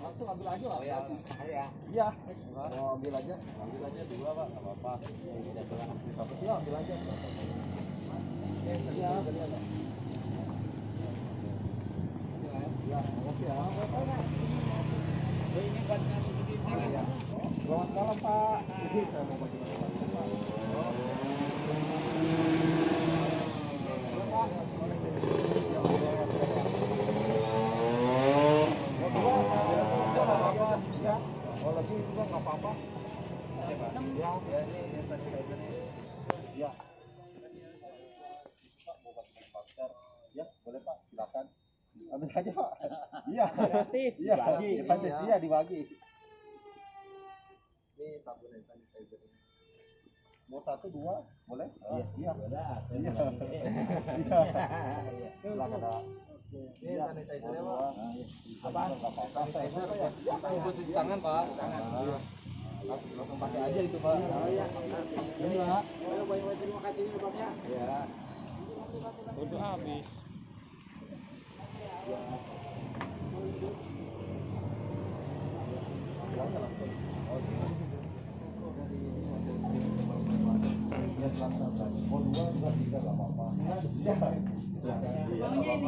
langsung ambil aja lah. ya ya Iya, mau ambil aja. ambil aja dua pak nggak apa-apa tidak berat Apa sih ambil aja. Iya. Ya, makasih ya. ini buat Iya. Selamat malam Pak. Ini saya mau Ya, lagi juga nggak apa-apa. Ya, ya ini yang saya ini. Ya. Pak, mau bagi. Ya, boleh Pak, silakan. Ambil aja Pak. Iya. gratis Iya, dibagi. gratis iya dibagi. Ini sabun hand sanitizer. Mau satu dua boleh? Iya, iya. Iya. Iya. Silakan ada. Ini sanitizer Pak. Apa? Sanitizer ya. Untuk cuci tangan pak langsung, langsung pakai aja itu pak ini pak Terima kasih Bapaknya. ya Udah habis. Mau dua juga tiga nggak apa-apa. Iya.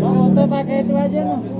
untuk pakai itu aja noh.